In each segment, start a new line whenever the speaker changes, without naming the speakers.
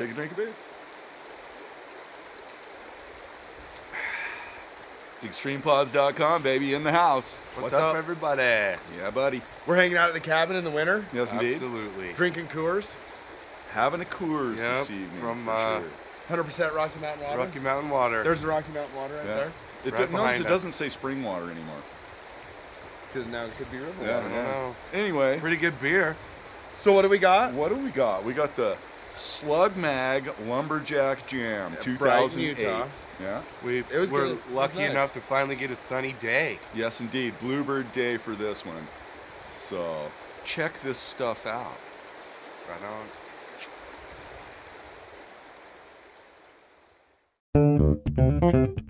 Take a drink of beer. ExtremePods.com, baby, in the house.
What's,
What's
up,
up?
everybody?
Yeah, buddy.
We're hanging out at the cabin in the winter,
Yes, indeed.
Absolutely.
drinking Coors,
Having a Coors this evening.
from, uh,
sure.
100% Rocky Mountain water.
Rocky Mountain Water.
There's the Rocky Mountain water right
Yeah.
there.
It,
right
notice it doesn't say spring water anymore.
Because now it could be river
Yeah,
I
water.
know.
Anyway,
Pretty good beer.
So what do we got?
what do we got? We got the Slug Mag Lumberjack Jam
Yeah,
2008.
Utah.
Yeah.
We've,
It was
we're
good. It was
lucky
nice.
enough to finally get a sunny day.
Yes, indeed. Bluebird Day for this one. So check this stuff out.
Right on.
All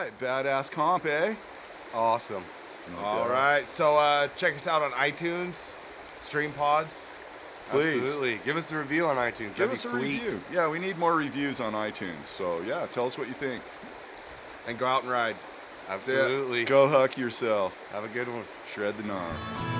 right, badass comp, eh?
Awesome.
All right. So uh, check us out on iTunes, ExtremePods.
Please.
Absolutely. Give us a review on iTunes.
Give
That'd
us a
sweet.
review. Yeah, we need more reviews on iTunes. So yeah, tell us what you think.
and go out and ride.
Absolutely.
Go huck yourself.
Have a good one.
Shred the gnar.